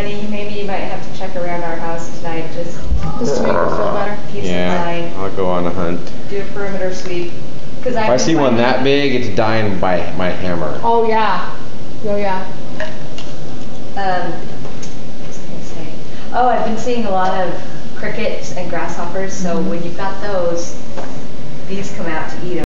Honey, maybe you might have to check around our house tonight, just Just to make her feel better. peace of Yeah, mind, I'll go on a hunt. do a perimeter sweep. 'Cause If I see one that big, it's dying by my hammer. Oh, yeah. Oh, yeah. Um. Oh, I've been seeing a lot of crickets and grasshoppers, so mm-hmm. when you've got those, these come out to eat them.